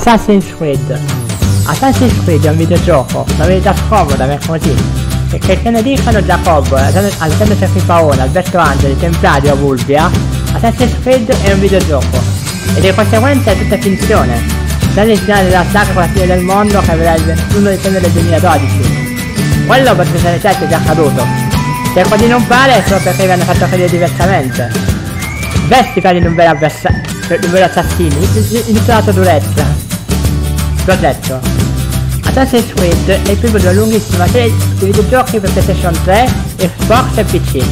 Assassin's Creed. Assassin's Creed è un videogioco, una verità scomoda per così. E che, che ne dicano Giacobbo, Alessandro Cerchipaone, Alberto Angeli, Templario, Vulvia, Assassin's Creed è un videogioco. E di conseguenza è tutta finzione. Già il finale della saga con la fine del mondo che avverrà il 21 dicembre del 2012. Quello per certo è già accaduto. Cerco di non fare solo perché vi hanno fatto credere diversamente. Vesti per un vero avversario, un vero assassino, inizio la sua durezza. Progetto. Assassin's Creed è il primo una lunghissima serie di videogiochi per PlayStation 3, Xbox e PC,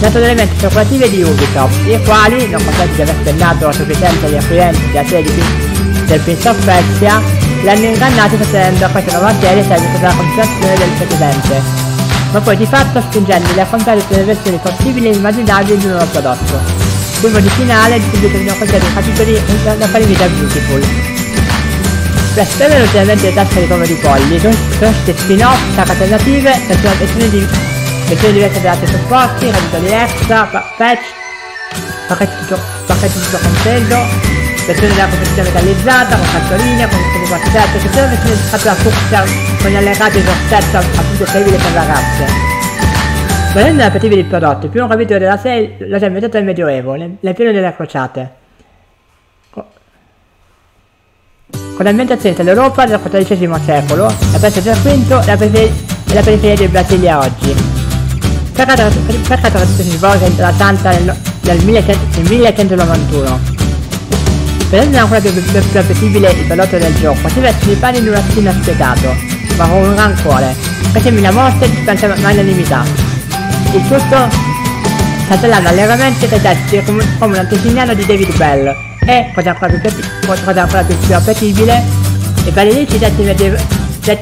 nato da elementi speculativi di Ubisoft, i quali, non contenti di aver spendato la sufficienza di acquirenti della serie del Prince of Persia, li hanno ingannati sostenendo a questa nuova serie seguito dalla continuazione del precedente, ma poi di fatto spingendoli a comprare tutte le versioni possibili e immaginabili di un nuovo prodotto. Primo di finale distribuito in una quantità di capitoli da fare vita beautiful. Spendere ulteriormente le tasche di poveri polli, sono uscite spin-off, sac alternative, versioni, di, versioni diverse degli altri supporti, capitoli extra, patch, pacchetti di gioco completo, versione della confezione metallizzata, con cartoline, con il quartetto, che sono di scatola fucsia con gli allegati di rossetto appunto terribile per ragazze. Volendo appetibili il prodotto, il primo capitolo della serie lo si è inventato nel Medioevo, nel pieno delle crociate. Con l'ambientazione dell'Europa del XIV secolo, la Persia del V e la, periferia, la del Brasile oggi. Per la si svolge in Santa nel, nel 1191. Per rendere ancora più, più, più appetibile il prodotto del gioco, si vestono i panni di un assassino spietato, ma con un gran cuore, che semina morte e dispensa illimitata. Il tutto saltellando allegramente dai testi come, come un antesignano di David Bell e, cosa ancora più, più appetibile, i paralitici detti, mediev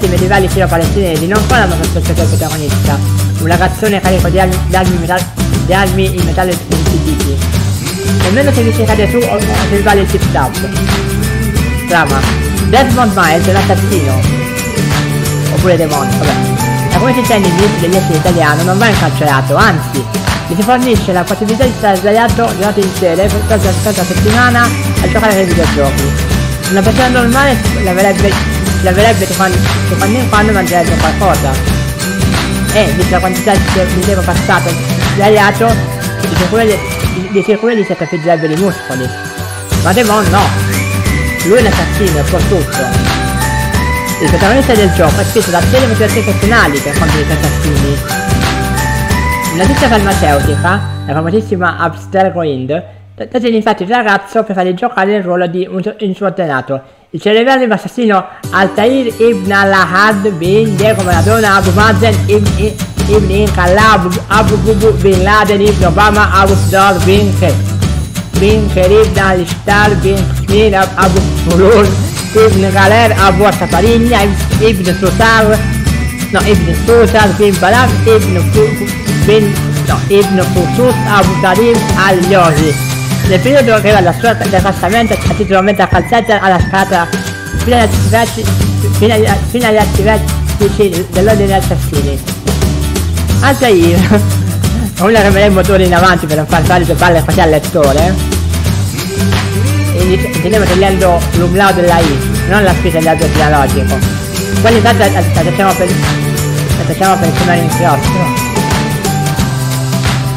medievali siro-palestinesi non parlano con sospetti del protagonista, un ragazzone carico di armi, di armi, metal di armi in metallo infiniti. Nemmeno se vi cade su o se vi vale il tip top. Trama. Desmond Miles è un assassino. Oppure Demon, vabbè. Da come si intende in diritto degli esseri italiano non va incarcerato, anzi, gli si fornisce la possibilità di stare sdraiato giornate intere per tutta la settimana a giocare ai videogiochi. Una persona normale laverebbe, laverebbe di quando, in quando mangerebbe qualcosa. E, vista la quantità di tempo passato sdraiato, di sicuro di si capeggerebbero i muscoli. Ma Demon no! Lui è un assassino, por tutto. Il protagonista del gioco è scritto da serie motivazioni personali per quanto riguarda assassini. Una ditta farmaceutica, la famosissima Abstergo Ind, detiene infatti il ragazzo per fargli giocare nel ruolo di un insubordinato. Il cerebrale assassino Altair ibn al-Ahad bin Diego Maradona Abu Mazen ibn, ibn Inqalab Abu Bubu bin Laden ibn Obama Abu Fdor bin Kerib al-Ishtar bin Khmir Abu Fulul ibn Galer Abu Safarinha ibn Sultan no ibn Sultan bin Balam ibn no, ibn Fusus Abu Karim al-Yosi nel periodo che la sua titolo mentre calzetta alla scatola fino agli attivati fino agli, fino agli attivati dell'ordine assassini Altair ora remerei il motore in avanti per non far fare due palle così al lettore intendiamo togliendo l'umlaut della I non la scritta dell'albero genealogico. Quelli intanto la facciamo per la facciamo per il inchiostro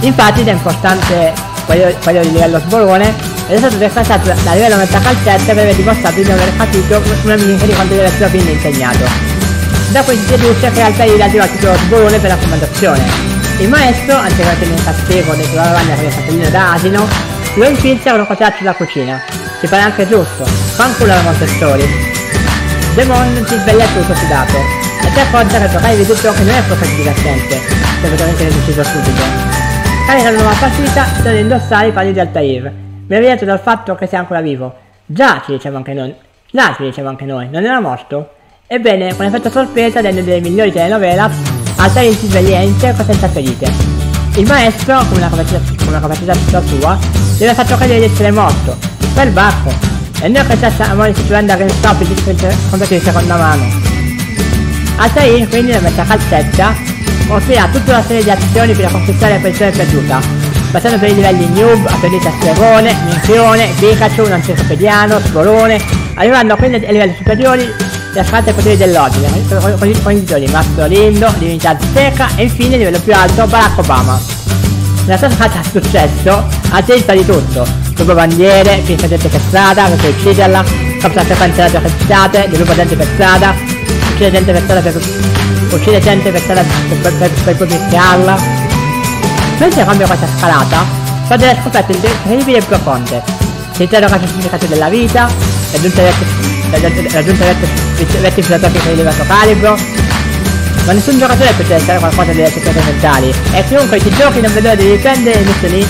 infatti è importante quello, quello di livello sborone ed è stato declassato da livello metà calcetta per aver dimostrato di aver capito una minima di quanto deve essere quindi insegnato. Da cui si deduce che Altair ha il titolo sborone per la comandazione. Il maestro, anteriormente nel castigo dei suoi lavagna con il cappellino da asino, lo infilza con un cotaccio da cucina. Ci pare anche giusto, fanculo da Montessori. Demon si sveglia tutto sudato e si accorge che giocare ai videogiochi non è proprio divertente, se veramente ne deciso subito. Carica la nuova partita senza indossare i panni di Altair, meravigliato dal fatto che sia ancora vivo. Già, ci diciamo anche noi. Già, ci diciamo anche noi. Non era morto? Ebbene, con effetto sorpresa delle delle migliori telenovela, Altair si sveglia in cerco senza ferite. Il maestro, con una capacità, con una capacità sua, deve fatto credere di essere morto. Per bacco. E noi che stiamo istituendo a GameStop il disco di seconda mano. Altair quindi nella messa calzetta offrirà tutta una serie di azioni per conquistare la posizione perduta, passando per i livelli noob, apprendita a stregone, minchione, Pikachu, un enciclopediano, scolone, arrivando quindi ai livelli superiori della scala dei poteri dell'ordine, con, i titoli Mastro Lindo, Divinità Azteca e infine il livello più alto Barack Obama. Nella sua scalata successo ha testa di tutto, turbo bandiere, finita gente per strada, per ucciderla, capta frequenze radiocazzate, delupa gente per strada, uccide gente per strada per uccide gente per strada per, per, per, per. Mentre cambia questa scalata, fa delle scoperte incredibili e profonde. Si interroga sul significato della vita, raggiunte vette filosofiche di elevato calibro, ma nessun giocatore può essere qualcosa delle sezioni mentali, e chiunque ti giochi non vedrà di riprendere le missioni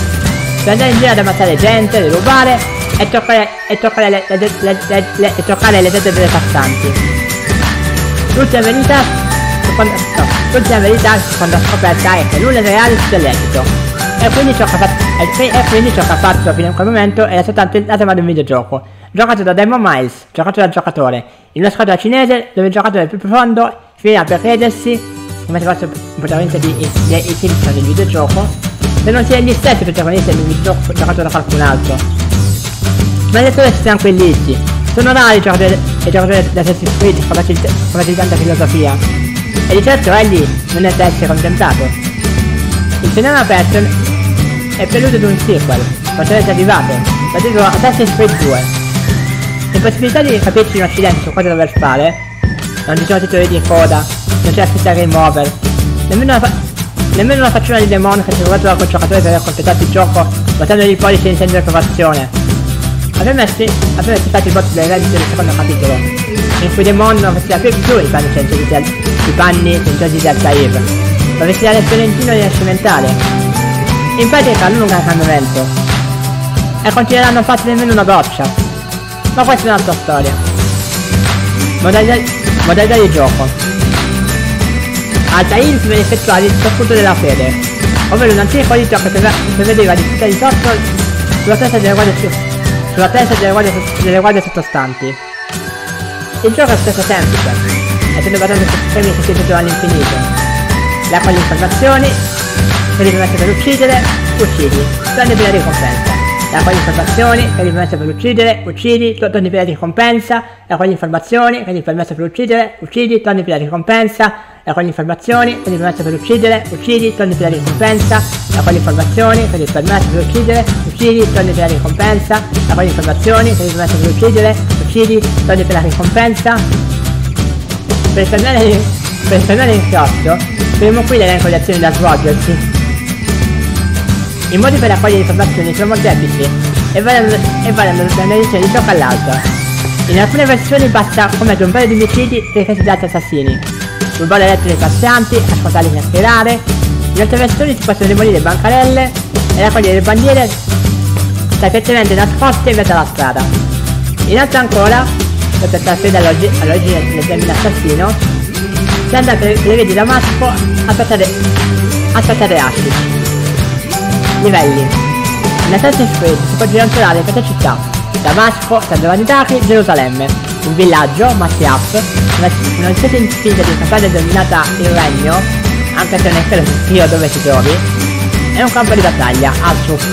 per andare in giro ad ammazzare gente, di rubare e toccare, e toccare le, le, le, le, e toccare le tette delle passanti. L'ultima verità, secondo, no, l'ultima verità, secondo scoperta, è che nulla è reale è lecito. E quindi ciò che ha fatto, e, quindi ciò che ha fatto fino a quel momento era soltanto la trama di un videogioco. Giocato da Demon Miles, giocato dal giocatore, in una squadra cinese dove il giocatore più profondo finirà per credersi come se fosse un protagonista di, di, Simpson del videogioco, se non si è gli stessi protagonisti del videogioco giocato da qualcun altro. Ma i lettori si tranquillizzi, sono rari i giocatori, i giocatori di Assassin's Creed come di tanta filosofia, e di certo egli non è da essere contemplato. Il fenomeno aperto è preludio di un sequel, forse arrivate, da titolo Assassin's Creed 2. L'impossibilità di capirci in occidente su cosa dover fare, non ci sono titoli di coda, non c'è scritto game over, nemmeno una, nemmeno una faccina di demon che si è trovato dal giocatore per aver completato il gioco battendogli il pollice in segno di approvazione. Abbiamo citato i bot delle redditi del secondo capitolo, in cui Demon non vestirà più, i panni senzosi di, i panni senzosi di Altair, ma vestirà il fiorentino rinascimentale. In pratica non un gran cambiamento, e continueranno a farsi nemmeno una doccia, ma questa è un'altra storia. Modalità, modalità di gioco. Altair viene effettuare il circuito della fede, ovvero un antico gioco che prevedeva di di sotto sulla testa delle guardie, sulla testa delle guardie, delle guardie sottostanti. Il gioco è spesso semplice, essendo basato su sistemi che si ripetono all'infinito. L'acqua di informazioni, li permette per uccidere, uccidi, prende per la ricompensa la quale informazioni ti permette per uccidere, uccidi, torni per la ricompensa, la quale informazioni ti permette per uccidere, uccidi, torni per la ricompensa, quale informazioni che ti permette per uccidere, uccidi, torni per la ricompensa, quale informazioni che ti permette per uccidere, uccidi, torni per la ricompensa, quale informazioni che ti permette per uccidere, uccidi, torni per la ricompensa. Per tornare, per tornare in chiostro, vedremo qui l'elenco di azioni da svolgersi i modi per raccogliere informazioni sono molteplici e variano, da una edizione di gioco all'altra. In alcune versioni basta commettere un paio di omicidi per i altri assassini, rubare lettere ai passanti, ascoltarli chiacchierare, in altre versioni si possono demolire bancarelle e raccogliere bandiere sapientemente nascoste in mezzo alla strada. In altre ancora, per prestare fede all'origine del termine assassino, si andrà per le vie di Damasco a trattare, a trattare Ashley. Livelli. In Assassin's Creed si può girare per tre città, Damasco, San Giovanni d'Acri, Gerusalemme, un villaggio, Masyaf, una, città infinita di una denominata il Regno, anche se non è chiaro io dove si trovi, e un campo di battaglia, Altruf.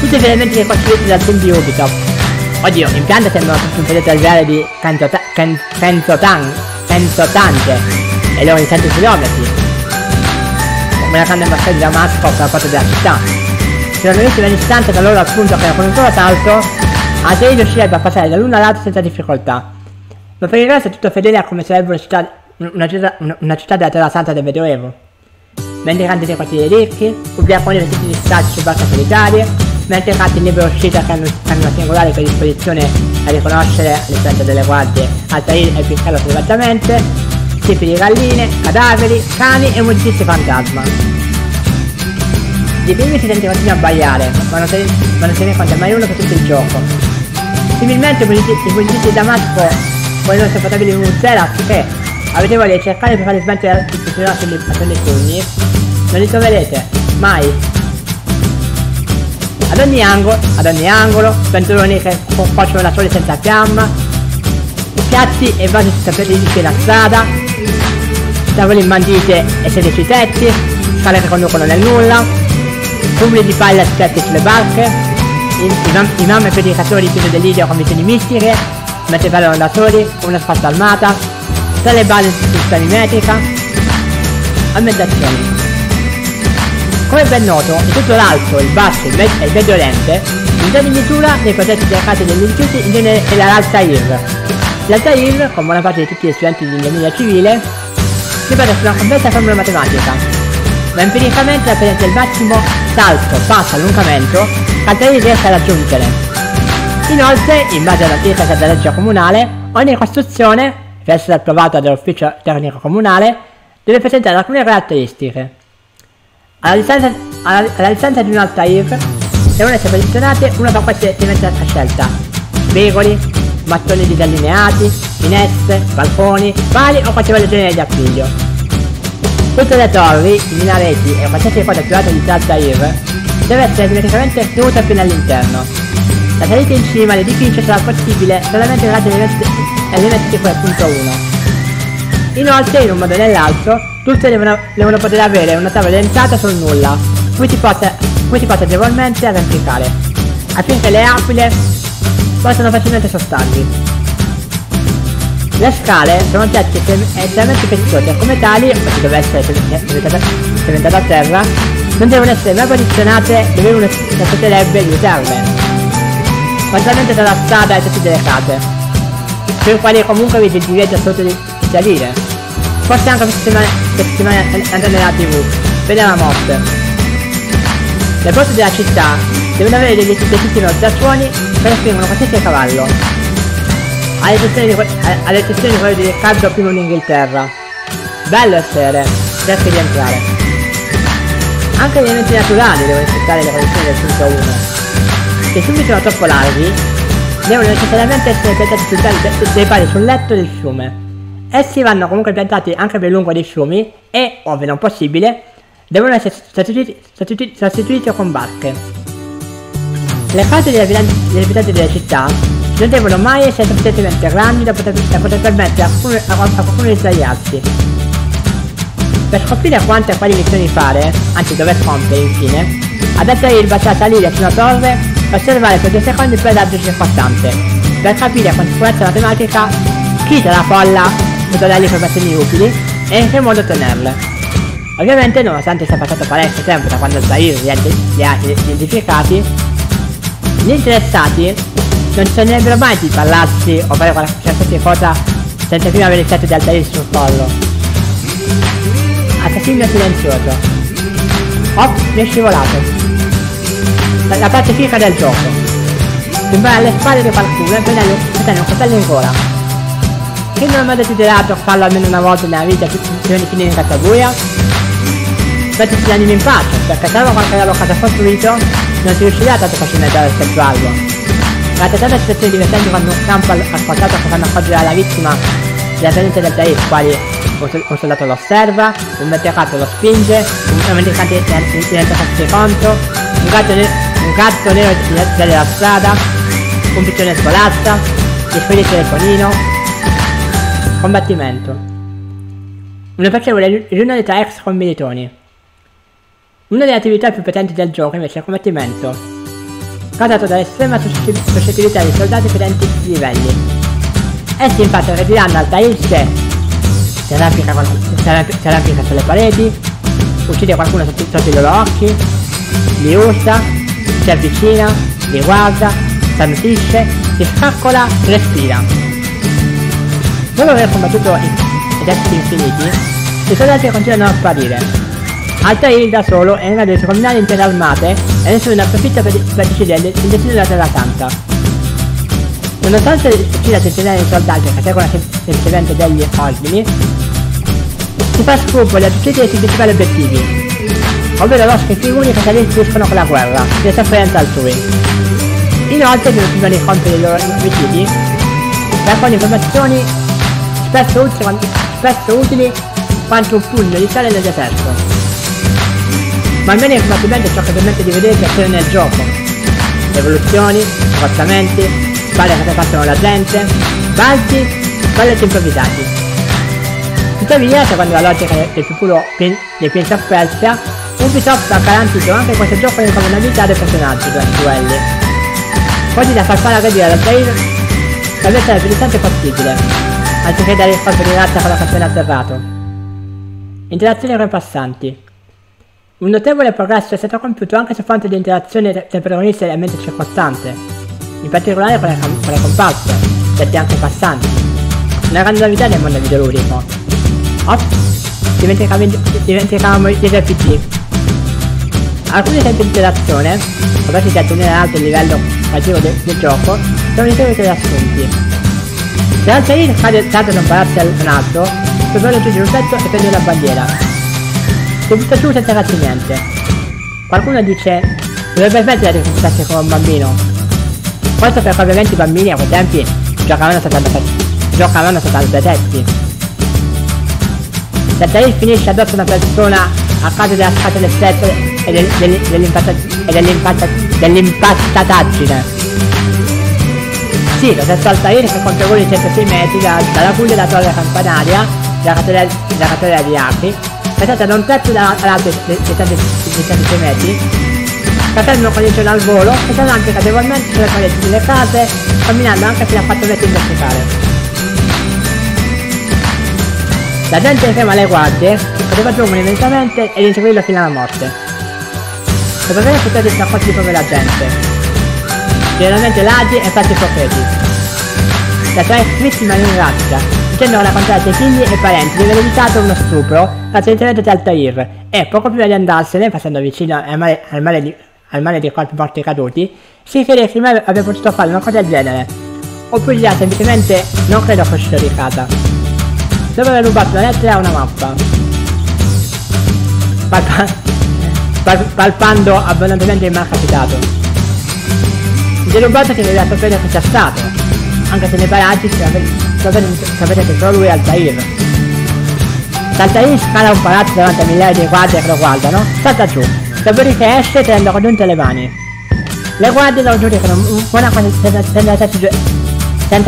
Tutti gli elementi ricostruiti dal team di Ubisoft. Oddio, in pianta sembrano tutti un progetto al reale di Kenzotan, Kenzotante, e loro in 100 km. Come la grande di Damasco per la porta della città se non avessi una distanza da loro appunto che con un solo salto, Atei riuscirebbe a passare dall'uno all'altro senza difficoltà. Ma per il resto è tutto fedele a come sarebbe una città, una città, una città della Terra Santa del Medioevo. Mentre i canti dei quartieri ricchi, ubriaconi vestiti di strati su barche solitarie, canti in libera uscita che hanno, hanno una singolare predisposizione a riconoscere le delle guardie, Altair e picchiarlo selvaggiamente, tipi di galline, cadaveri, cani e moltissimi fantasma. Di primi si sente continua a abbaiare, ma non, se, ma non se ne conta mai uno per tutto il gioco. Similmente i politici di Damasco vogliono essere portabili in un Xerax che avete voglia di cercare per farli smettere di funzionare a prendere i pugni, non li troverete, mai. Ad ogni angolo, ad ogni angolo, pentoloni che cuociono la sole senza fiamma, piatti e vasi di la strada, tavoli imbandite e sedie sui tetti, scale che conducono nel nulla, cumuli di palla schiatti sulle barche, imam e predicatori pieni delirio con visioni mistiche, mentre parlano da soli, una spazza armata, tra le basi di sistemi metrica, ambientazioni. Come ben noto, in tutto l'alto, il basso e il medio oriente, l'unità di misura dei progetti cercati degli rifiuti in genere è la Altair. L'Altair, con buona parte di tutti gli studenti di ingegneria civile, si basa su una complessa formula matematica, ma empiricamente rappresenta il massimo salto, passo, allungamento che Altair riesce a raggiungere. Inoltre, in base alla stessa della legge comunale, ogni costruzione, per essere approvata dall'ufficio tecnico comunale, deve presentare alcune caratteristiche. Alla distanza, alla, alla distanza di un Altair devono essere posizionate una per queste dimensioni a scelta. Spigoli, mattoni disallineati, finestre, balconi, pali o qualsiasi genere di appiglio. Tutte le torri, i minareti e qualsiasi cosa più alta di Altair deve essere simmetricamente tenuta fino all'interno. La salita in cima all'edificio sarà possibile solamente grazie agli elementi tipo punto 1. Inoltre, in un modo o nell'altro, tutte devono, devono, poter avere una tavola dentata sul nulla, cui si possa, si agevolmente arrampicare, affinché le aquile possono facilmente sostarli. Le scale sono oggetti estremamente preziosi e come tali, o se deve essere cementate a terra, non devono essere mai posizionate dove uno necessiterebbe di usarle. Contrariamente dalla strada e tutti delle case, per i quali comunque vi diventa sotto di salire. Forse anche per settimane, per nella tv, vedere la morte. Le porte della città devono avere degli, sistemi traccioni che respingono qualsiasi cavallo. Alle eccezione di, quello di Riccardo I d'Inghilterra. Bello essere, cerchi di entrare. Anche gli elementi naturali devono rispettare le condizioni del punto 1. I fiumi sono troppo larghi, devono necessariamente essere piantati sul dei, dei pali sul letto del fiume. Essi vanno comunque piantati anche per lungo dei fiumi e, ove non possibile, devono essere sostituiti, sostituiti, sostituiti con barche. Le case degli abitanti, delle città non devono mai essere sufficientemente grandi da poter, da poter permettere a qualcuno, a, qualcuno di sdraiarsi. Per scoprire quante e quali missioni fare, anzi dove compiere infine, adatta il basta salire su una torre e osservare per due secondi il paesaggio circostante, per capire con sicurezza matematica chi tra la folla potrà dargli informazioni utili e in che modo ottenerle. Ovviamente, nonostante sia passato parecchio tempo da quando Zaire li ha identificati, gli interessati non sognerebbero mai di parlarsi o fare qualsiasi cosa senza prima avere il set di altair sul collo. Assassino silenzioso. Ops, mi è scivolato. La, parte fisica del gioco. Sembra alle spalle di qualcuno e prendere un coltello in gola. Chi non ha mai desiderato farlo almeno una volta nella vita prima di finire in casa buia? Mettiti gli animi in pace, perché salvo qualche lavoro che ha costruito, non si riuscirà tanto facilmente ad effettuarlo. La tentata situazione divertente quando un campo asfaltato che fanno accorgere alla vittima della presenza del Taif, quali un soldato lo osserva, un mendicanti lo spinge, un diventa farsi contro, un gatto, gatto nero sale la strada, un piccione scolazza, spiriti del telefonino. Combattimento. Una piacevole riunione tra ex commilitoni. Una delle attività più potenti del gioco invece è il combattimento, causato dall'estrema suscettibilità dei soldati potenti di livelli. Essi infatti retiranno al si arrampica, si arrampica sulle pareti, uccide qualcuno sotto, sotto i loro occhi, li usa, si avvicina, li guarda, starnutisce, si scaccola, respira. Dopo aver combattuto eserciti infiniti, i soldati continuano a apparire, Altair da solo è in grado di combinare intere armate e nessuno ne approfitta per, per decidere il destino della Terra Santa. Nonostante decida centinaia di soldati che seguono semplicemente degli ordini, si fa scrupoli a tutti i suoi principali obiettivi, ovvero loschi figuri che si arricchiscono con la guerra, di sofferenza altrui. Inoltre, per ottenere i compiti dei loro obiettivi, raccogliere informazioni spesso utili, spesso utili quanto un pugno di sale nel deserto ma almeno il combattimento è ciò che permette di vedere che azione nel gioco. Evoluzioni, spostamenti, spalle che passano la gente, balzi, balletti improvvisati. Tuttavia, secondo la logica del futuro dei Prince of Persia, Ubisoft ha garantito anche questo gioco di comandabilità del personaggio durante i duelli, così da far fare a vedere alla player la versione più distante possibile, anziché dare il colpo di razza con la canzone atterrato. Interazioni con i passanti. Un notevole progresso è stato compiuto anche su fronte di interazioni tra i protagonisti e l'ambiente circostante, in particolare con le, con le comparse, detti anche passanti. Una grande novità nel mondo videoludico. Off, dimenticavamo gli RPG. Alcuni esempi di interazione, capaci di aggiungere alto il livello creativo del, del gioco, sono i seguiti riassunti. Se Altair cade salta da un palazzo a un altro, dovrà raggiungere un tetto e prendere la bandiera, si butta giù senza farci niente. Qualcuno dice dovrebbe smettere di comportarsi come un bambino. Questo perché ovviamente i bambini a quei tempi giocavano soltanto giocavano soltanto dai testi. Se Tail finisce addosso una persona a causa della scatola stretta e dell'impastataggine. Sì, lo stesso Altair che compie voli di 106 metri dalla culla della torre campanaria della cattedrale di Arti passate da un pezzo all'altro dei 16 metri, cadendo con il giorno al volo e anche cadevolmente sulle pareti delle case, camminando anche fino a 4 metri in verticale. La gente ferma le guardie, poteva giungere immediatamente ed inseguirlo fino alla morte. Poter effettuare i raccolti come la gente. Generalmente ladri e fatti profeti. La sua in razza, dicendo che raccontare ai figli e parenti di aver evitato uno stupro all'intervento di Altair e poco prima di andarsene, passando vicino al mare, al mare, di, al mare dei corpi morti caduti, si chiede se mai abbia potuto fare una cosa del genere, oppure dirà semplicemente non credo fosse di casa. Dopo aver rubato una lettera e una mappa. Palpa, pal, palpando abbondantemente il mal capitato. Il derubato si deve sapere che c'è stato, anche se nei paraggi sapete, che solo lui è Altair. Altair scala un palazzo davanti a migliaia di guardie che lo guardano, salta giù, dopodiché esce tenendo congiunte le mani. Le guardie lo giudicano buona senza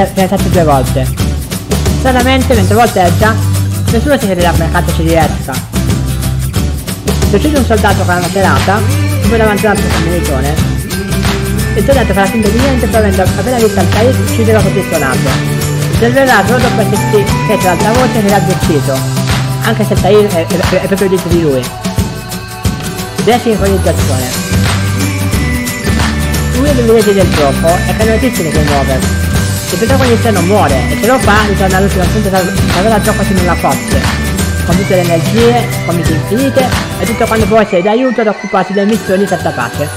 pensarci due volte. Stranamente, mentre volteggia, nessuno si crede al mercato ci riesca. Se uccide un soldato con una serata, si poi davanti a un altro commilitone, il soldato fa la finta di niente provando appena visto Altair ucciderlo così suonato. Servirà solo dopo essersi detto l'altra voce che l'ha ucciso, anche se Tahir è, è, è proprio detto di lui. Desincronizzazione. Uno dei vedeti del gioco è che non esistono quei muover. Il protagonista non muore e se lo fa ritorna all'ultimo punto avere il gioco fino alla forze, con tutte le energie, miti infinite e tutto quando può essere d'aiuto ad occuparsi delle missioni senza pace.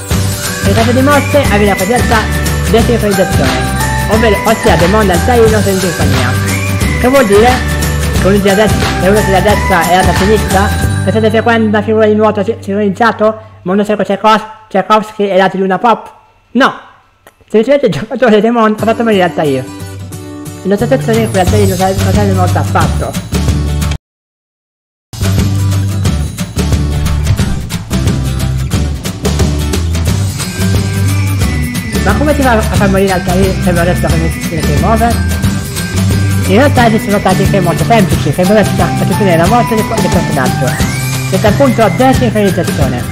In caso di morte avviene la cosiddetta desincronizzazione, ovvero ossia demanda il taglio senza compagnia. Che vuol dire? Che uno della destra, e l'altra sinistra? Pensate seguendo una figura di nuoto sincronizzato? Mondo Seco Tchaikovsky e l'altro Luna Pop? No! Semplicemente il giocatore Demon ha fatto morire Altair. In una situazione in cui Altair non sarebbe morto affatto. Ma come si fa a far morire Altair se non riesco a resistere che muove? In realtà esistono tattiche molto semplici che a sostenere la morte del, del personaggio. Questo appunto desincronizzazione.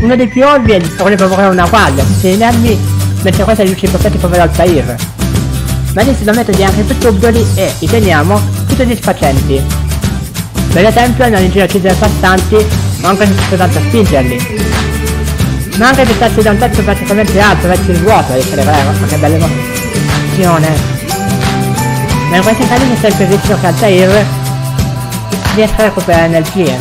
Uno dei più ovvi è di provocare una guardia, tutti i nervi, mentre questa riuscì perfetti povero Altair. Ma esistono metodi anche più subdoli e, riteniamo, tutti disfacenti. Per esempio non in giro a uccidere passanti, ma anche soltanto a spingerli. Ma anche se stessi da un tetto praticamente alto verso il vuoto a levare ma che bella emozione. Ma in questi casi c'è sempre il rischio che Altair riesca a recuperare energie.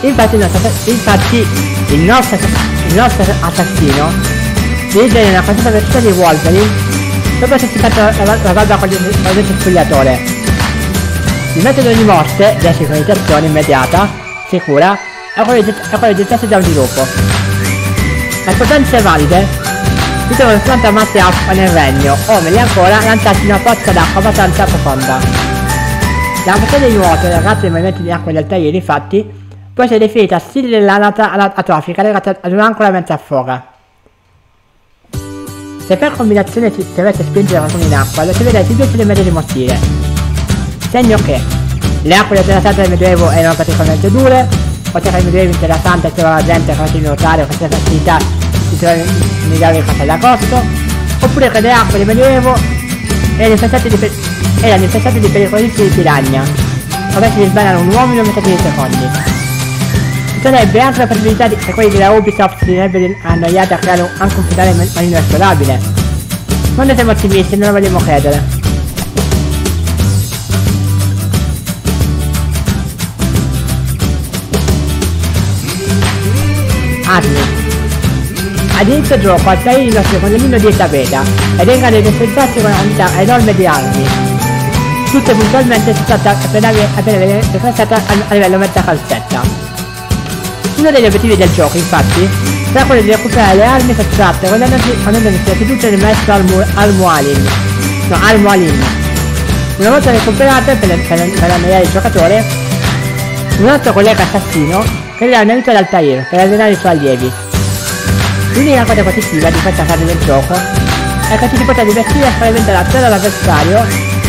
Infatti il nostro, infatti, il nostro, il nostro assassino dirige una quantità versione di Wolverine dopo essersi fatto la, la valva con il spogliatore. Il metodo di morte, di sincronizzazione immediata, sicura, è quello di, è quello di test da un sviluppo. Le potenze valide si trovano soltanto a masse acqua nel regno, o meglio ancora lanciarsi in una pozza d'acqua abbastanza profonda. La capacità di nuoto razza dei movimenti di acqua del tagliere infatti può essere definita stile dell'anata atrofica legata ad un'ancora mentre affoga. Se per combinazione si dovesse spingere qualcuno in acqua, lo si vede più del medesimo stile. Segno che le acque della santa del Medioevo erano praticamente dure, oltre che il Medioevo interessante trovava la gente che faceva nuotare o questa facilità trova in migliori cose da costo. oppure che le acque del Medioevo erano infestate di, infestate di pericolissimi piranha, capaci di sbagliare un uomo in un di secondi. Ci sarebbe anche la possibilità che quelli della Ubisoft si sarebbero annoiati a creare anche un finale marino esplorabile. Ma noi siamo ottimisti e non lo vogliamo credere. Armi ad inizio gioco attrae il nostro condomino di tapeta ed venga ad effettuarsi con una quantità enorme di armi. Tutte puntualmente state appena, declassate a livello mezza calzetta. Uno degli obiettivi del gioco, infatti, sarà quello di recuperare le armi sottratte quando andandosi la fiducia del maestro Al-Mualim. No, Al-Mualim. Una volta recuperate per, per, per annoiare il giocatore, un altro collega assassino creerà una vita d'Altair per allenare i suoi allievi L'unica cosa positiva di questa fase del gioco è che ci si potrà divertire a fare vendere a terra l'avversario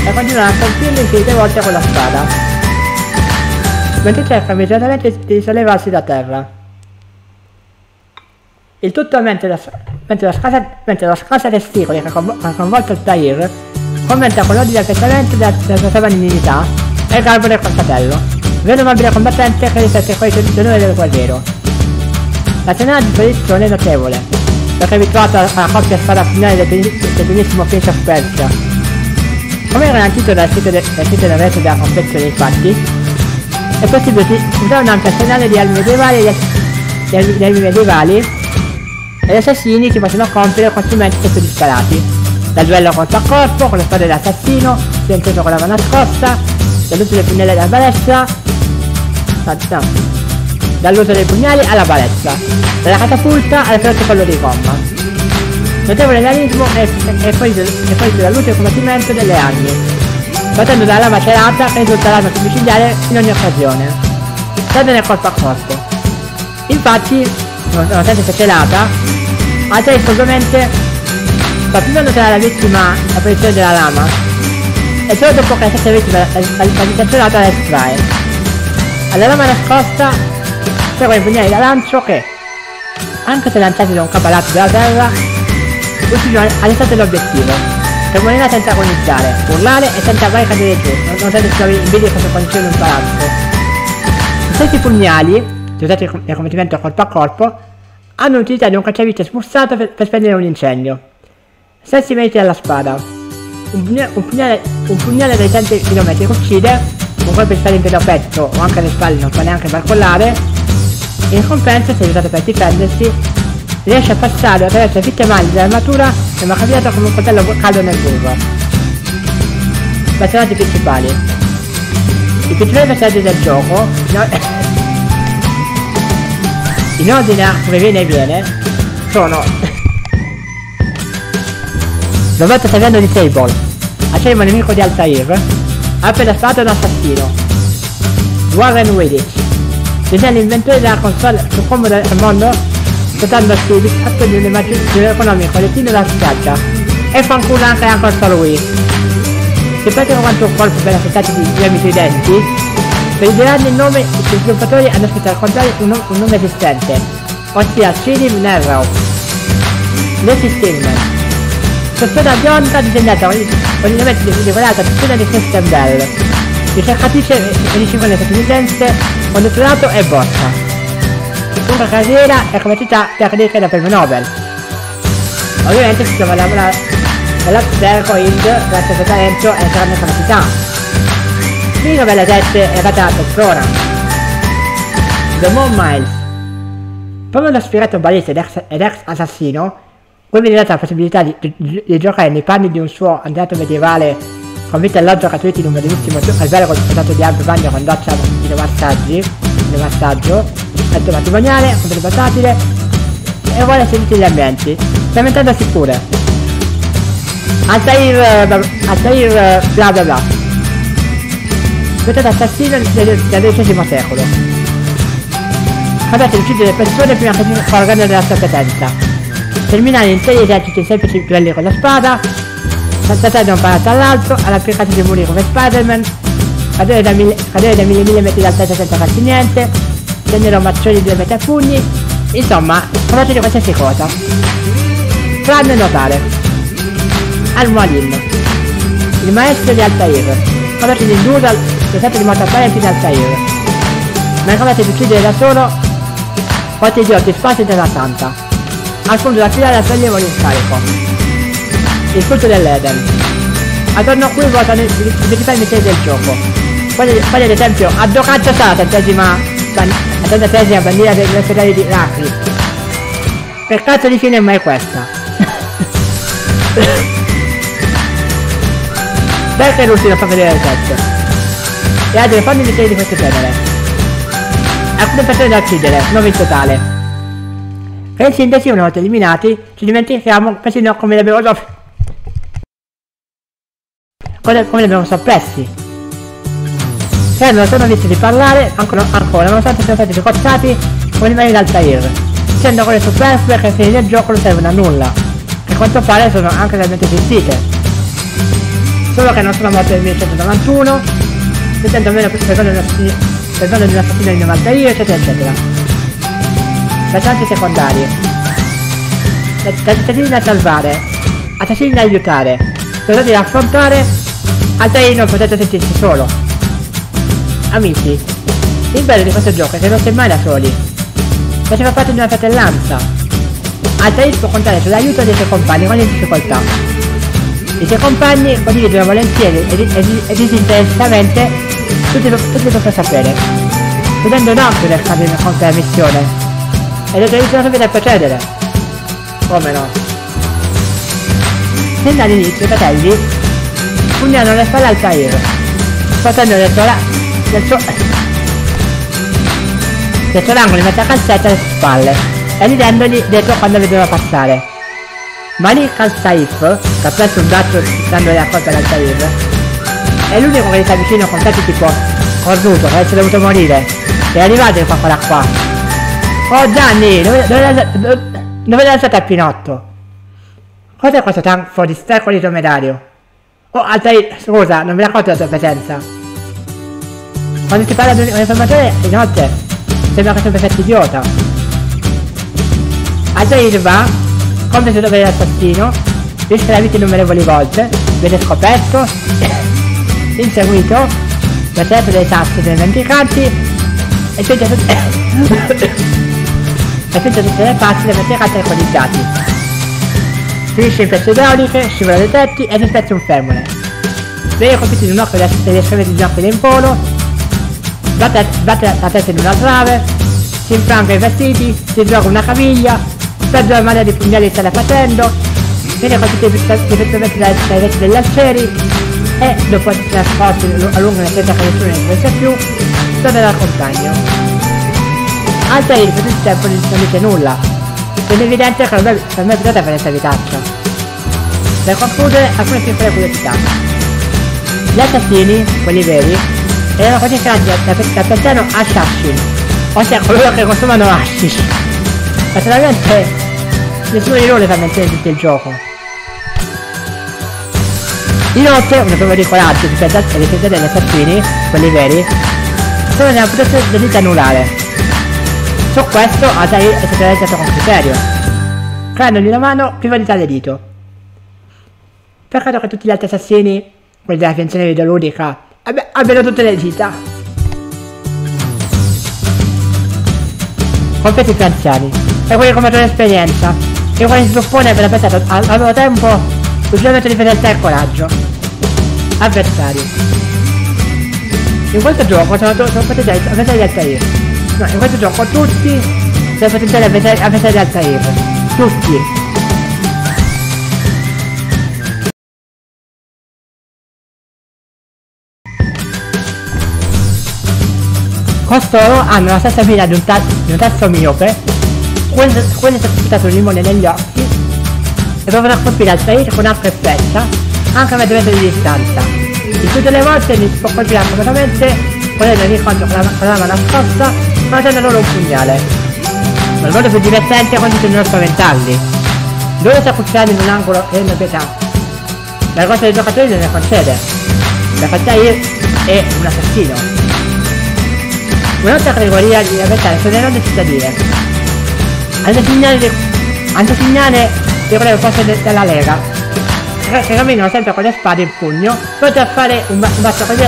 e continuare a colpirlo infinite volte con la spada. Mentre cerca immediatamente di sollevarsi da terra. Il tutto mentre la, mentre la, la scarsa testicoli che ha coinvolto il Tahir commenta con l'ordine di atteggiamento della, della sua femminilità e il garbo del fratello, vero amabile combattente che riflette poi il tenore del guerriero. La tenera di posizione è notevole, perché è abituata alla coppia spada finale del, del benissimo Prince of Persia. Come garantito dal sito, de, dal sito resto della confezione infatti, è possibile usare ampio arsenale di armi medievali e di armi medievali e gli assassini si possono compiere strumenti più disparati, dal duello corpo a corpo con le spade dell'assassino, silenzioso con la mano nascosta, dall'uso del pugnale della balestra, no, dall'uso dei pugnali alla balestra, dalla catapulta alle frecce collo di gomma. Notevole realismo è, è, poi, è poi dall'uso e combattimento delle armi, partendo dalla lama celata che risulta l'arma più micidiale in ogni occasione, sempre nel corpo a corpo. Infatti, nonostante sia celata, attrae ovviamente fa prima notare alla vittima la posizione della lama e solo dopo che la stessa vittima la distanziata la estrae. Alla lama nascosta però i pugnali da lancio che, anche se lanciati da un capo della terra, riuscivano a restare l'obiettivo, per morire senza agonizzare, urlare e senza mai cadere giù, non senza trovi in video sotto condizione in un palazzo. I stessi pugnali, usati nel combattimento corpo a corpo, hanno l'utilità di un cacciavite smussato per, per spegnere un incendio. Stessi meriti alla spada. Un pugnale, un pugnale, un pugnale dai 100 km che uccide, un colpo di spada in piede o petto o anche alle spalle non fa neanche barcollare, in compenso, se usato per difendersi, riesce a passare attraverso le fitte mani dell'armatura e una camminata come un coltello caldo nel burro. Personaggi principali. I principali personaggi del gioco, no, in ordine a come viene e viene, sono Roberto Saviano di Table, acerimo nemico di Altair, ha appena stato un assassino, Warren Widditch, Diviene l'inventore della console più comoda del mondo, dotandosi di fatto di un'immagine economica collettiva da spiaggia. E fanculo anche la console Wii. Se pratica quanto un colpo per affettati di amici denti, per liberarne il nome, i sviluppatori hanno scritto al contrario un, un nome esistente, ossia CD Nerrow. Lacey Stillman. Persona bionda disegnata con il nome di Christian Bell. Ricercatrice e ricevone statunitense quando lato è bossa. Lunga carriera e capacità tecniche da premio Nobel. Ovviamente si trova la, nella Zercoid grazie al suo talento e grande capacità. Qui novella 7 è data per Flora. The Moon Miles. Proprio lo spirato balista ed ex, ed ex assassino, cui viene data la possibilità di, di, di, giocare nei panni di un suo andato medievale con vita alloggio gratuiti in un bellissimo albergo dotato di ampio bagno con doccia di massaggi, di massaggio, letto matrimoniale, computer portatile e vuole sentire gli ambienti, sperimentandosi pure. Altair, Altair bla bla bla. Questo assassino del XII secolo. Capite di uccidere persone prima che si colgano della sua presenza. Terminare interi eserciti semplici livelli con la spada, saltare da un palazzo all'altro, all'applicazione di muri come Spider-Man, cadere da mille, cadere da mille millimetri d'altezza senza farsi niente, prendere un maccione di due metri a pugni, insomma, faccio di qualsiasi cosa. Tranne nuotare. Al-Mualim, il maestro di Altair, quando si induce l'esercito di Mortafare fino a Altair. Ma è capace di uccidere da solo quanti idioti sparsi della santa, al punto da affidare al suo allievo l'incarico. Il culto dell'Eden. Attorno a cui ruotano i principali misteri del gioco. Quali, ad esempio, a giocaggio sarà la trentesima, la trentatesima bandiera delle fedeli di Racri. Per cazzo di fine è questa? Perché l'ultimo fa vedere il testo? E delle forme di serie di questo genere. Alcune persone da uccidere, 9 in totale. Per in sintesi, una volta eliminati, ci dimentichiamo persino come li abbiamo soppressi. Come, li abbiamo soppressi. Se non sono visti di parlare, ancora, ancora nonostante siano stati ricottati come animali d'Altair, dicendo quelle superflue che ai fini del gioco non servono a nulla, che a quanto pare sono anche realmente esistite solo che non sono morto nel 1991, mettendo meno persone di un assassino di 90 io, eccetera, eccetera. Personaggi secondari. Assassini da salvare, assassini da aiutare, soldati da affrontare, altri non potete sentirsi solo. Amici, il bello di questo gioco è che non sei mai da soli. Faceva parte di una fratellanza. Altair può contare sull'aiuto dei suoi compagni è in difficoltà. I suoi compagni condividono volentieri e, disinteressatamente tutto, tutto ciò per sapere, vedendo un occhio nel caso di la missione, e le tradizioni sempre da procedere. Come no? Sin dall'inizio i fratelli pugnano le spalle al Cairo, portando del suo, del suo, del suo angolo in mezzo a calzetta alle spalle e ridendogli dietro quando vedono passare. Malik al-Saif, che ha preso un braccio dando la colpa al-Saif, è l'unico che gli sta vicino con tanti tipo cornuto, che avesse dovuto morire. È arrivato qua qua qua. Oh Gianni, dove, dove, dove, dove stato il Pinotto? Cos'è questo tanfo di sterco di dromedario? Oh, Altair, scusa, non mi racconto la tua presenza. Quando si parla di un informatore, inoltre, sembra che sia un perfetto idiota. Altair va compie dove l'assassino, rischia la vita innumerevoli volte, viene scoperto, inseguito, da sempre dei tassi dei mendicanti e finge tutte, e finge tutte le parti dei mendicanti alcolizzati. Finisce in pezzi idrauliche, scivola dai tetti e si spezza un femore. Viene colpito in un occhio degli escrementi di occhio in polo, batte, batte la testa in una trave, si infranca i vestiti, si droga una caviglia, Sergio Armania di pugnali sta facendo, viene colpito effettivamente dai, dai reti degli arcieri e dopo essere trasporti a lungo una certa che nessuno ne pensa più, torna dal compagno. Altair per il tempo non dice nulla, è evidente che non è abituata per questa vitaccia. Per concludere, alcune piccole curiosità. Gli assassini, quelli veri, erano considerati da, da piano assassin, ossia coloro che consumano hashish. Naturalmente nessuno di loro fa menzione tutto il gioco. Inoltre, una prova di coraggio di rispetto degli assassini, quelli veri, sono nella protezione del dito anulare. Su questo Altair è stato realizzato con criterio, creandogli una mano priva di dito. Peccato che tutti gli altri assassini, quelli della finzione videoludica, abbiano tutte le dita. Completi più anziani, e quelli con maggiore esperienza, e quale si suppone per avversario al loro tempo l'utilizzo di fedeltà e coraggio. Avversari. In questo gioco sono, sono potenziali avversari. No, in questo gioco tutti sono potenziali avversari, avversari di Altair. Tutti. Costoro hanno la stessa fila di un, di un tasto miope quello, quello è stato il limone negli occhi e provano a colpire al con acqua e freccia anche a mezzo metro di distanza. In tutte le volte li può colpire completamente ponendo ogni conto con la, con la mano nascosta facendo loro un pugnale. Ma il modo più divertente è quando tendono a spaventarli. Loro si accucciano in un angolo e hanno pietà. La cosa dei giocatori non ne concede. La Altair è un assassino. Un'altra categoria di avversari sono le ronde cittadine antisegnale di quello fosse de della Lega. che camminano sempre con le spade in pugno, pronti a fare un, ba un basso così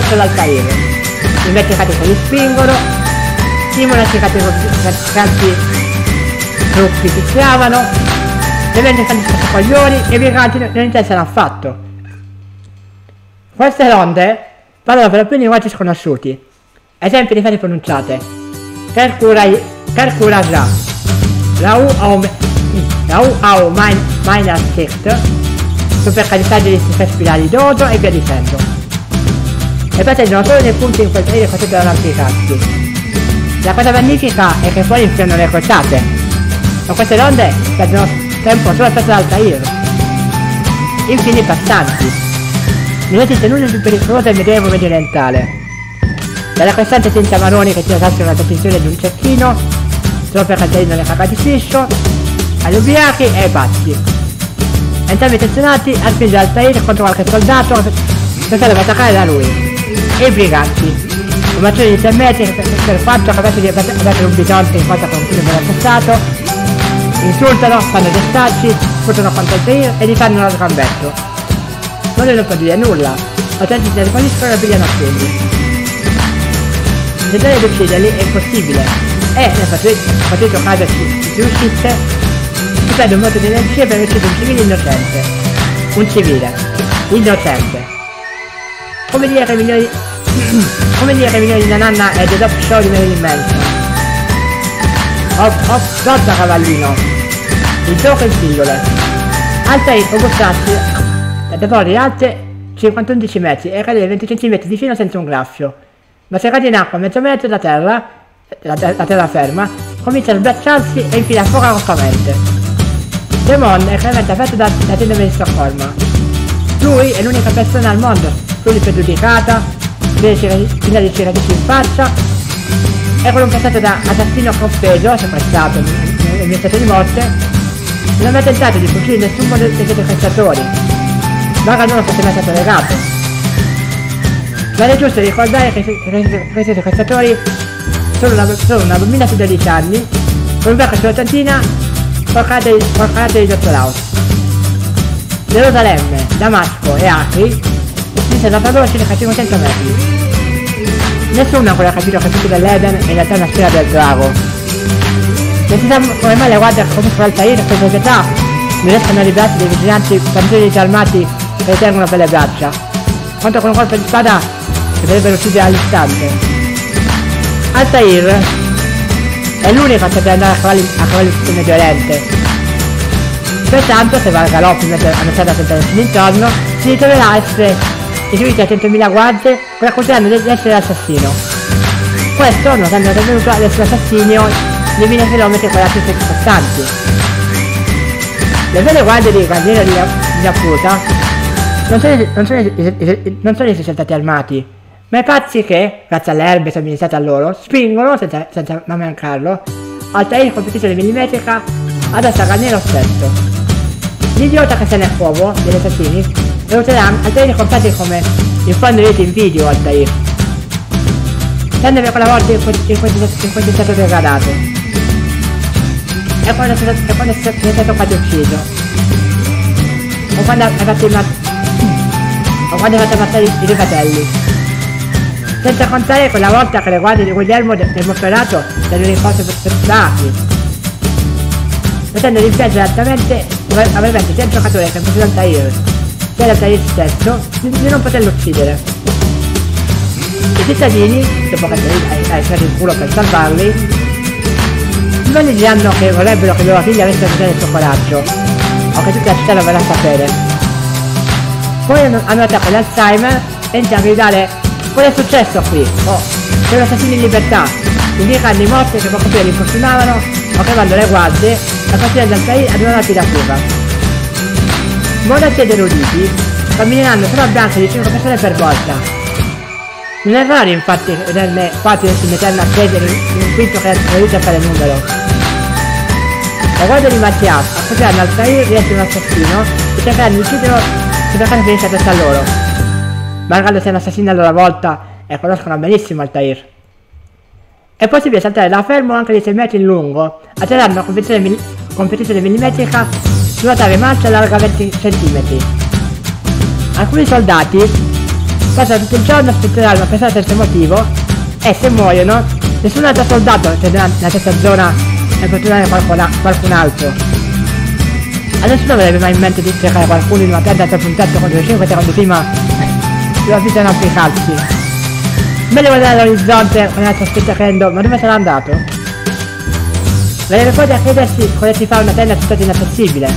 sull'altair. I se li spingono, i monasticati canti gruppi si chiamano, le metricanti sono coglioni e i briganti non interessano affatto. Queste ronde parlano per lo più linguaggi sconosciuti. Esempi di frasi pronunciate. Kerkura, Kerkura Ra. Rau au, Rau au Minor Sect. Supercalifragili di spirali e via dicendo. E pretendono solo dei punti in quel periodo così erano applicati. La cosa magnifica è che poi infilano le crociate. Ma queste ronde perdono tempo solo per l'Altair. Infine passanti diventa tenuto più pericoloso medioevo medio orientale. Dalla costante senza maroni che ti tassi una tensione di un cecchino, troppo cantarino le cacate di fiscio, agli ubriachi e ai pazzi. Entrambi tenzionati a spingere Altair contro qualche soldato pensando di attaccare da lui. I briganti. Un macione di 3 metri per fatto capace di abbattere un bisonte in cosa con un dell'attestato, insultano, fanno gestacci, sputtano contro Altair e gli fanno un altro gambetto non non può dire nulla. Potenti se ne riconoscono e pigliano quindi. Tentare di ucciderli è impossibile. E nel faticoso caso ci, si riuscisse, si perde un moto di energia per uccidere un civile innocente. Un civile. Innocente. Come dire milioni... come dire milioni di nananna è The Top Show di Marilyn Manson. Hop hop, lotta cavallino. Il gioco in singole. Alta e Ogostazzi la devori alte 51 metri e cadere 20 cm di fino senza un graffio. Ma se cade in acqua mezzo metro da terra, la, la terra ferma, comincia a sbracciarsi e infila fuoco roccamente. Demon è chiaramente affetto da, da tendine di Stoccolma. Lui è l'unica persona al mondo, più pregiudicata, fino di cicatrici in faccia, quello passato da assassino compeso, sequestrato nel mio stato di morte, non mai tentato di fuggire nessun modo dei suoi cacciatori, Maga non fosse mai stato legato. Ma è giusto ricordare che questi sequestratori sono una, sono una bambina di 12 anni, con un becco sulla tantina, col carattere di Dottor House. Gerusalemme, Damasco e Acri iniziano a veloci circa 500 metri. Nessuno ancora ha capito che tutto dell'Eden è in realtà una sfera del drago. Non si sa come mai le guardie che conoscono Altair e questa società non riescono a liberarsi dei vigilanti banditi armati che tengono per le braccia. Quanto con un colpo di spada che dovrebbero uccidere all'istante. Altair è l'unico a saper andare a cavalli, a sul Medio Oriente. Pertanto, se va al galoppo in mezzo a una strada senza intorno, si ritroverà a essere eseguiti a 100.000 guardie che accuseranno di essere l'assassino. Questo, nonostante la tenuta del suo assassinio di 1000 km quadrati costanti. Le vere guardie di Guardiero di, di Aputa non sono, non sono, non sono essi soltati armati, ma i pazzi che, grazie alle erbe somministrate a loro, spingono, senza, senza mancarlo, Altair competizione millimetrica ad attaccare stesso. L'idiota che se ne è fuoco degli assassini aiuterà Altair comprati come in fondo vedete in video Altair. Prende per quella volta in cui, in cui, in cui è stato degradato. E quando è stato quasi ucciso. O quando ha fatto una o quando fate passare i due fratelli. Senza contare quella volta che le guardie di Guglielmo del operato delle rinforzi frustrati. Potendo rimpiangere altamente avrebbe il giocatore che il presidente Altair, sia l'Altair stesso, di non poterlo uccidere. I cittadini, dopo che hai preso il culo per salvarli, non gli diranno che vorrebbero che loro figli avessero il suo coraggio, o che tutta la città lo verrà a sapere. Poi hanno attaccato l'Alzheimer e iniziano a gridare cosa è successo qui? Oh, c'è un assassino in libertà. I morti che poco prima li infortunavano o chiamando le guardie a partire dal paese ad una rapida fuga. Monaci ed eruditi cammineranno solo a bianco di 5 persone per volta. Non è raro infatti 4 in eterna attesa in un quinto che aiuta a fare il numero. La guardia di Mattias accuseranno Altair di essere un assassino e cercheranno di ucciderlo preparano per iniziare a loro. Malgrado siano assassini a loro volta e conoscono benissimo Altair. È possibile saltare da fermo anche di 6 metri in lungo, atterrando mil competizione millimetrica su una trave marcia larga 20 cm. alcuni soldati passano tutto il giorno a aspettare una persona senza motivo e se muoiono nessun altro soldato tenderà nella stessa zona per fortunare qualcun, qualcun altro. A nessuno avrebbe mai in mente di cercare qualcuno in una per un tetto contro 5 secondi prima di affidare altri calzi. Meglio guardare all'orizzonte con l'altra spetta credendo, ma dove sarà andato? Verrebbe poi da chiedersi come si fa una tenda tutta inaccessibile.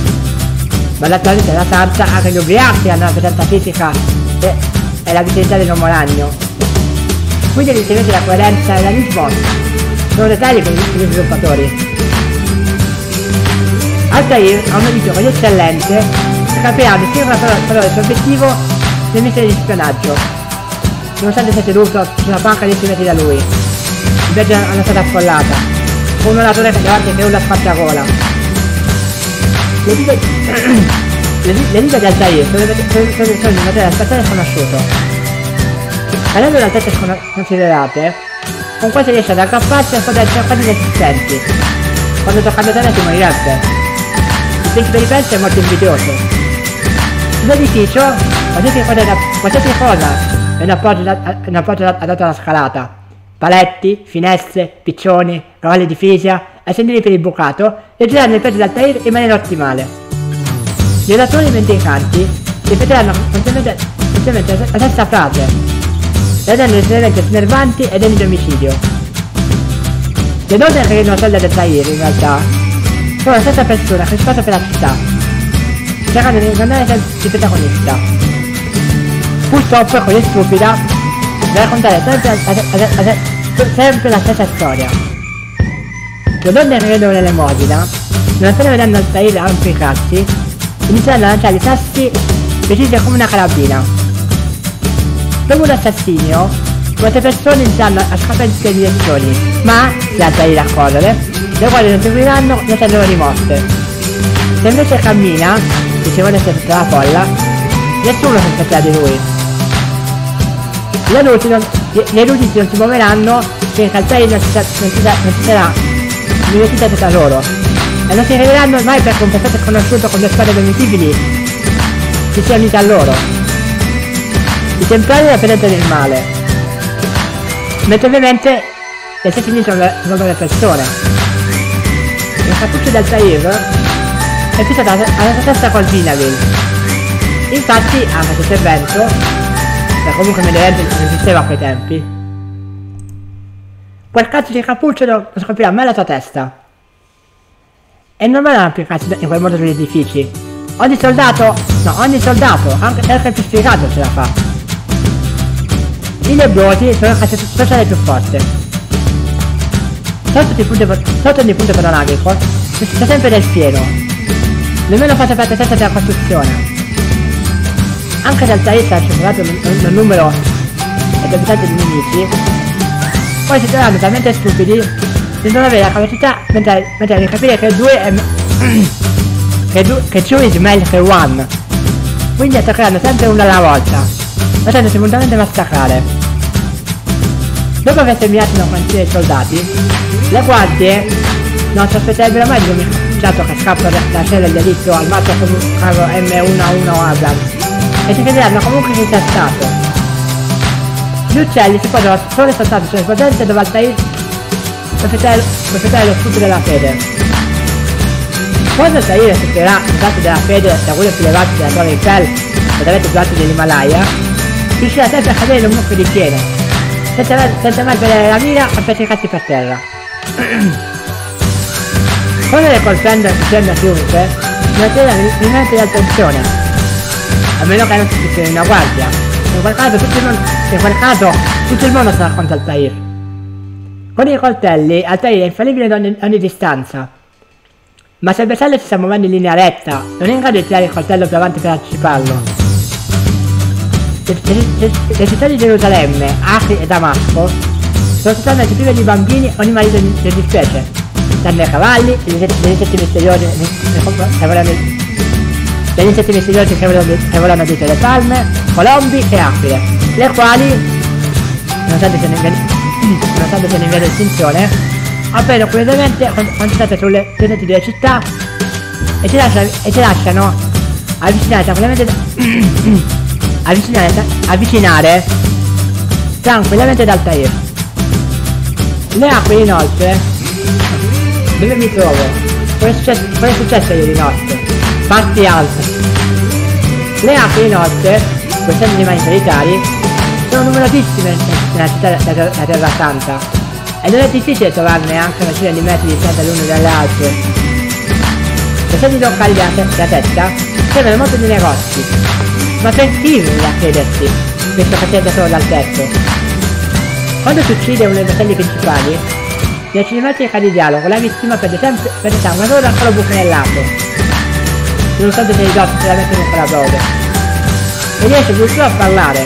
Ma l'attualità della stanza anche gli ubriachi hanno una presenza fisica e, e la vitalità dell'uomo ragno. Quindi ritenete la coerenza e la risposta. Sono dettagli per gli sviluppatori. Altair ha un edito così eccellente che capirà di scrivere una il suo obiettivo nel missione di spionaggio, nonostante sia seduto sulla panca 10 metri da lui. Invece è una strada affollata, un oratore che davanti che urla spazzagola. Le dita, le dita di Altair sono di materiale spaziale sconosciuto. Avendo le altezze considerate, con questo riesce ad aggrapparsi a poter cercare gli esistenti. Quando toccando terra si morirebbe. Il principe di Persia è molto invidioso. L'edificio, qualsiasi cosa, qualsiasi cosa è un appoggio adatto alla scalata. Paletti, finestre, piccioni, cavalli di fisia e sendini per il bucato reggeranno il peso d'Altair in maniera ottimale. Gli oratori mendicanti ripeteranno continuamente la stessa frase rendendo estremamente snervanti e degni di omicidio. Le donne che credono soldi del Zaire, in realtà, sono la stessa persona che si passa per la città, cercando di ingannare il protagonista. Purtroppo è così stupida raccontare sempre, sempre la stessa storia. Le donne che credono nell'emodina, non appena vedendo il Zaire amplificarsi, iniziano a lanciare i sassi precisi come una carabina Dopo un assassinio, molte persone iniziano a scappare in tutte le direzioni, ma, senza di raccorrere, le quali non seguiranno non saranno rimosse. Se invece cammina, e si vuole tutta la folla, nessuno si aspetterà di lui. Gli adulti non, gli eruditi non si muoveranno finché Altair non, non, non ci sarà l'università tutta loro e non si riveleranno mai perché un passato sconosciuto con due spade invisibili si sia unito a loro. I templari rappresentano il male, mentre ovviamente gli assassini sono, sono le persone. Il cappuccio del Tair è fissato alla sua testa col Vinavil. Infatti, anche se c'è ma comunque Medevento non esisteva a quei tempi, quel cazzo di cappuccio non scoprirà mai la tua testa. E non vanno applicarsi in quel modo sugli edifici. Ogni soldato, no, ogni soldato, anche, anche il più sfigato ce la fa. I lebbrosi sono la classe sociale più forte. Sotto di punto, sotto di punto panoramico c'è sempre del fieno. Nemmeno fate parte stessa della costruzione. Anche Taissa ha censurato il numero di abitanti di nemici, poi si troveranno talmente stupidi di non avere la capacità mentale, mentale di capire che due è che, du, is meglio che one. Quindi attaccheranno sempre uno alla volta facendosi simultaneamente massacrare. Dopo aver terminato una quantità di soldati, le guardie non si aspetterebbero mai di un che scappa da cella del delitto al matto con un carro M11 Abrams e si crederanno comunque stato. Gli uccelli si possono solo soltanto sulle potenze dove Altair profetare lo sfrutto della fede. Quando Altair effettuerà il tratto della fede da quello più elevato della torre Eiffel e dalle più dell'Himalaya, riuscirà sempre a cadere in un mucchio di pieno, senza, senza mai vedere la mira o pietricarsi per terra. Quando le colpendo succede a chiunque, non minimamente di attenzione, a meno che non si sia una guardia. In quel caso tutto il mondo, in quel caso, tutto il mondo sarà contro Altair. Con i coltelli, Altair è infallibile da ogni, ogni distanza. Ma se il bersaglio si sta muovendo in linea retta, non è in grado di tirare il coltello più avanti per anticiparlo. Le città di Gerusalemme, Acri e Damasco sono totalmente prive di bambini o animali di ogni specie, tranne cavalli, degli insetti misteriosi degli insetti misteriosi che volano dietro le palme, colombi e aquile, le quali, nonostante siano in via, nonostante siano in via di estinzione, appaiono curiosamente concentrate sulle presenti delle città e ci lasciano, ci lasciano avvicinare tranquillamente avvicinare, avvicinare tranquillamente ad Altair. Le acque inoltre, dove mi trovo? Cosa è successo ieri notte? Parti alte. Le acque inoltre, questi animali solitari, sono numerosissime nella città della Terra Santa e non è difficile trovarne anche una decina di metri di distanza l'uno dalle altre. Sedi locali della testa sembrano molto di negozi, ma tranquilli a credersi, che tende solo dal tetto. Quando si uccide uno dei fratelli principali, nelle cinematiche di dialogo la vittima perde sempre per una sola ancora buca nel nonostante sia ridotto solamente con quella droga, e riesce addirittura a parlare.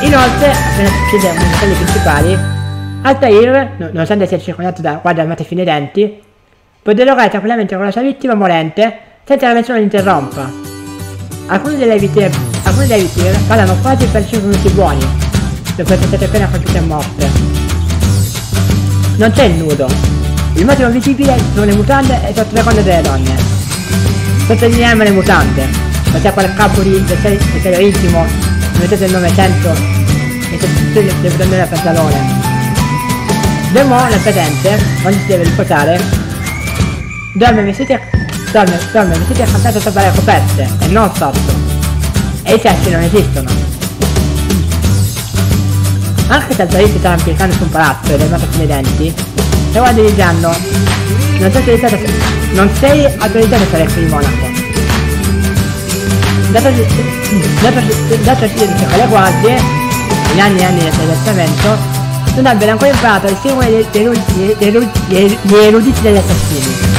Inoltre, appena si uccide uno dei fratelli principali, Altair, nonostante sia circondato da guardie armate fino ai denti, può dialogare tranquillamente con la sua vittima morente senza che nessuno l'interrompa. Alcune delle vittime, alcune delle vittime parlano quasi per 5 minuti buoni, dopo essere state appena colpite a morte. Non c'è il nudo. Il massimo visibile sono le mutande e sotto le conde delle donne. Sottolineiamo le mutande, ma sia quel capo di serio intimo, mettete il 900 e tutte le mutande del pantalone. Demo nel presente, quando si deve riposare, dorme vestiti dorme, dorme vestiti accampati sopra le coperte e non sotto. E i sessi non esistono. Anche se Altair si sta impiccando su un palazzo è arrivato fino ai denti, le guardie gli diranno non sei autorizzato, non sei autorizzato a stare qui in Monaco. Dato, dato, dato che le guardie, in anni e anni di testamento, non abbiano ancora imparato a distinguere gli eruditi degli assassini.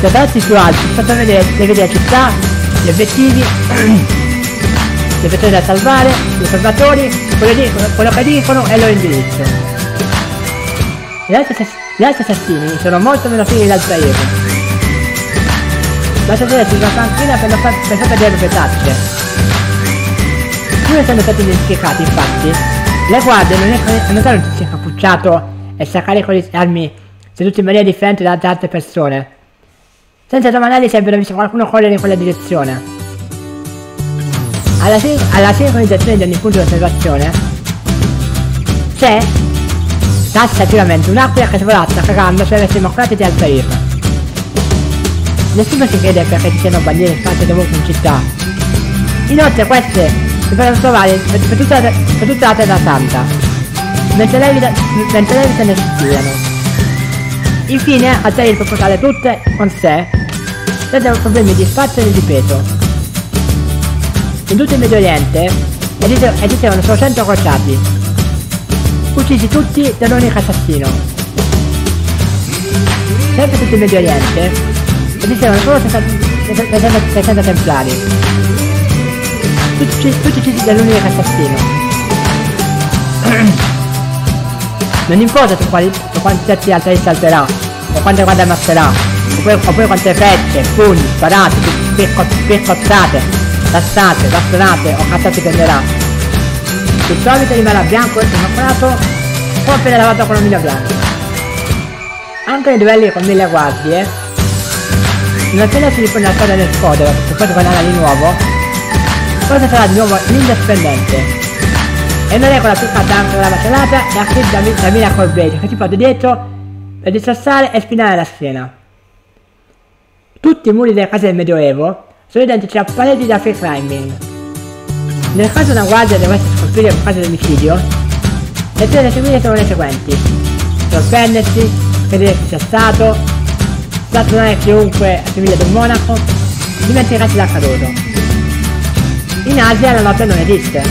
Da tratti più alti si possono vedere le vere città, gli obiettivi, le persone da salvare, gli osservatori, quello che dicono e il loro indirizzo. Gli altri, assassini sono molto meno figli d'Altair. La stasera si va tranquilla per non far, per far vedere le petacce. Pur essendo stati identificati, infatti, le guardie non è notato che sia cappucciato e staccare con le armi seduti in maniera differente da altre persone. Senza domandare se avrebbero visto qualcuno correre in quella direzione. Alla, alla sincronizzazione di ogni punto di osservazione c'è tassativamente un'aquila che svolazza cagando sulle vesti immacolate di Altair. Nessuno si crede perché ci siano bandiere sparse dovunque in città. Inoltre queste si possono trovare per, per, tutta, per la terra santa, mentre le evi se ne stirano. Infine, Altair può portare tutte con sé, senza problemi di spazio e di peso. In tutto il Medio Oriente esistevano solo 100 crociati, uccisi tutti da un unico assassino. Sempre tutto il Medio Oriente esistevano solo 60, 60 templari, tutti, tutti uccisi dall'unico assassino. non importa su, quali, su quanti certi altri salterà, o quante guardie ammazserà, oppure, quante frecce, pugni, sparate, percozzate, tassate, bastonate o cazzate prenderà. Di solito rimarrà bianco e immacolato o appena lavato con l'omino bianco. Anche nei duelli con mille guardie, non appena si ripone la storia del scuola, che poi tornerà di nuovo, cosa sarà di nuovo l'indipendente. E non è quella più fatta anche la macelata e anche da, da Miracle Blade che ti porta dietro per distrozzare e spinare la schiena. Tutti i muri delle case del Medioevo sono identici a pareti da free climbing. Nel caso una guardia dovesse scolpire un caso di omicidio, le azioni da seguire sono le seguenti. Sorprendersi, vedere chi sia stato, stazionare chiunque assomiglia ad un monaco, dimenticarsi l'accaduto. In Asia la notte non esiste,